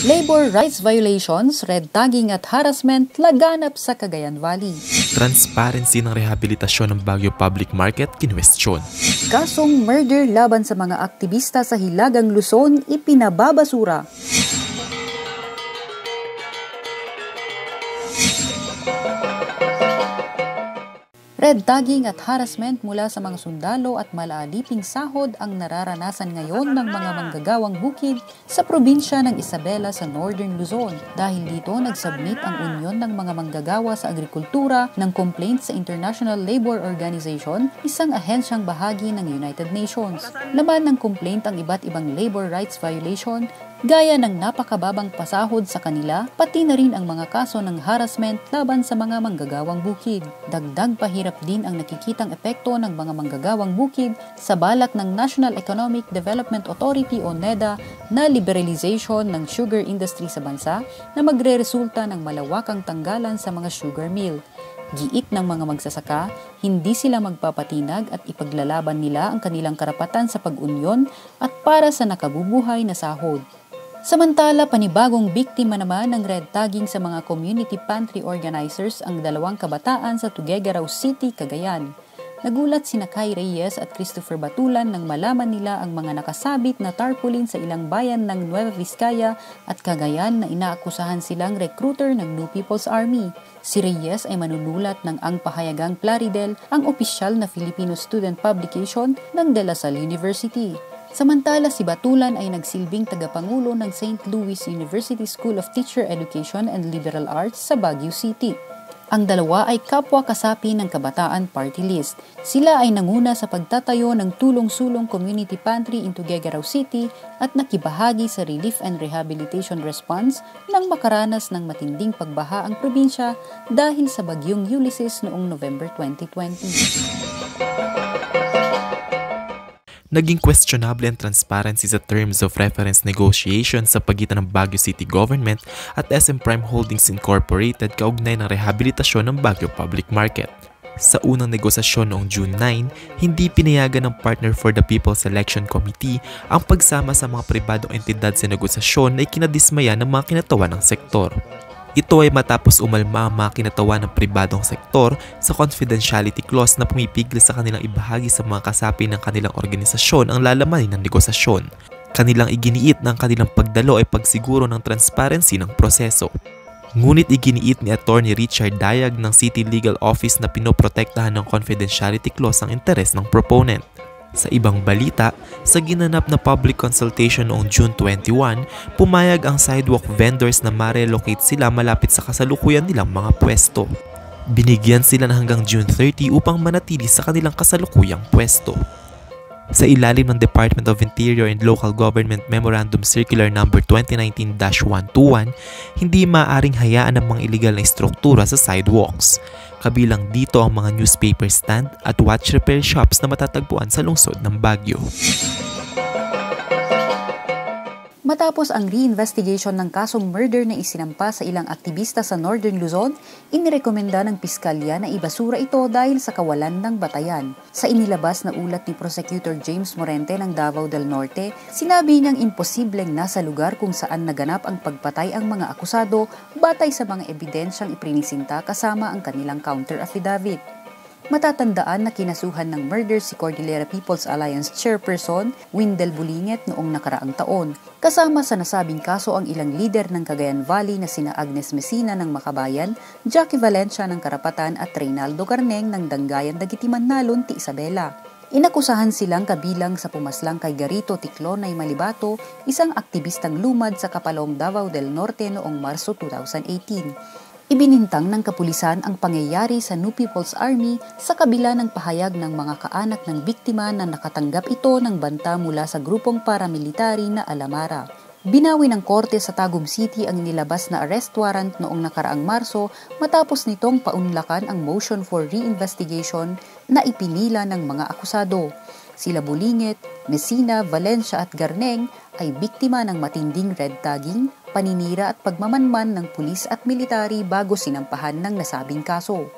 Labor rights violations, red tagging at harassment laganap sa Cagayan Valley. Transparency ng rehabilitasyon ng Baguio Public Market kinwestiyon. Kasong murder laban sa mga aktivista sa Hilagang Luzon ipinababasura. Red tagging at harassment mula sa mga sundalo at malaaliping sahod ang nararanasan ngayon ng mga manggagawang bukid sa probinsya ng Isabela sa Northern Luzon. Dahil dito, nagsubmit ang Union ng mga manggagawa sa agrikultura ng complaint sa International Labor Organization, isang ahensyang bahagi ng United Nations. Laman ng complaint ang iba't ibang labor rights violation gaya ng napakababang pasahod sa kanila, pati na rin ang mga kaso ng harassment laban sa mga manggagawang bukid. Dagdag pahirap din ang nakikitang epekto ng mga manggagawang bukid sa balak ng National Economic Development Authority o NEDA na liberalization ng sugar industry sa bansa na magre-resulta ng malawakang tanggalan sa mga sugar mill. Giit ng mga magsasaka, hindi sila magpapatinag at ipaglalaban nila ang kanilang karapatan sa pag-unyon at para sa nakabubuhay na sahod. Samantala, panibagong biktima naman ng red tagging sa mga community pantry organizers ang dalawang kabataan sa Tuguegarao City, Cagayan. Nagulat sina Kai Reyes at Christopher Batulan nang malaman nila ang mga nakasabit na tarpaulin sa ilang bayan ng Nueva Vizcaya at Cagayan na inaakusahan silang recruiter ng New People's Army. Si Reyes ay manunulat ng Ang Pahayagang Plaridel, ang opisyal na Filipino student publication ng De La Salle University. Samantala si Batulan ay nagsilbing tagapangulo ng St. Louis University School of Teacher Education and Liberal Arts sa Baguio City. Ang dalawa ay kapwa kasapi ng Kabataan Party List. Sila ay nanguna sa pagtatayo ng tulong-sulong community pantry in Tuguegarao City at nakibahagi sa relief and rehabilitation response nang makaranas ng matinding pagbaha ang probinsya dahil sa bagyong Ulysses noong November 2020. Naging questionable ang transparency sa terms of reference negotiation sa pagitan ng Baguio City Government at SM Prime Holdings Incorporated kaugnay ng rehabilitasyon ng Baguio Public Market. Sa unang negosasyon noong June 9, hindi pinayagan ng Partner for the People's Election Committee ang pagsama sa mga pribadong entidad sa negosasyon na ikinadismaya ng mga kinatawa ng sektor. Ito ay matapos umalma ang mga kinatawa ng pribadong sektor sa confidentiality clause na pumipigil sa kanilang ibahagi sa mga kasapi ng kanilang organisasyon ang lalamanin ng negosasyon. Kanilang iginiit ng kanilang pagdalo ay pagsiguro ng transparency ng proseso. Ngunit iginiit ni Attorney Richard Dayag ng City Legal Office na pinoprotektahan ng confidentiality clause ang interes ng proponent. Sa ibang balita, sa ginanap na public consultation noong June 21, pumayag ang sidewalk vendors na ma-relocate sila malapit sa kasalukuyan nilang mga pwesto. Binigyan sila na hanggang June 30 upang manatili sa kanilang kasalukuyang pwesto. Sa ilalim ng Department of Interior and Local Government Memorandum Circular No. 2019-121, hindi maaaring hayaan ang mga illegal na istruktura sa sidewalks. Kabilang dito ang mga newspaper stand at watch repair shops na matatagpuan sa lungsod ng Baguio. Matapos ang reinvestigation ng kasong murder na isinampa sa ilang aktivista sa Northern Luzon, inirekomenda ng piskalya na ibasura ito dahil sa kawalan ng batayan. Sa inilabas na ulat ni Prosecutor James Morente ng Davao del Norte, sinabi niyang imposibleng nasa lugar kung saan naganap ang pagpatay ang mga akusado batay sa mga ebidensyang iprinisinta kasama ang kanilang counter affidavit. Matatandaan na kinasuhan ng murder si Cordillera People's Alliance Chairperson Windel Bulinget noong nakaraang taon. Kasama sa nasabing kaso ang ilang lider ng Cagayan Valley na sina Agnes Messina ng Makabayan, Jackie Valencia ng Karapatan at Reynaldo Carneng ng Danggayan Dagitiman Nalon, Ti Isabela. Inakusahan silang kabilang sa pumaslang kay Garito Ticlonay Malibato, isang aktivistang lumad sa Kapalong Davao del Norte noong Marso 2018. Ibinintang ng kapulisan ang pangyayari sa New People's Army sa kabila ng pahayag ng mga kaanak ng biktima na nakatanggap ito ng banta mula sa grupong paramilitary na Alamara. Binawi ng korte sa Tagum City ang nilabas na arrest warrant noong nakaraang Marso matapos nitong paunlakan ang motion for reinvestigation na ipinila ng mga akusado. Sila Bulingit, Messina, Valencia at Garneng ay biktima ng matinding red tagging, paninira at pagmamanman ng pulis at military bago sinampahan ng nasabing kaso.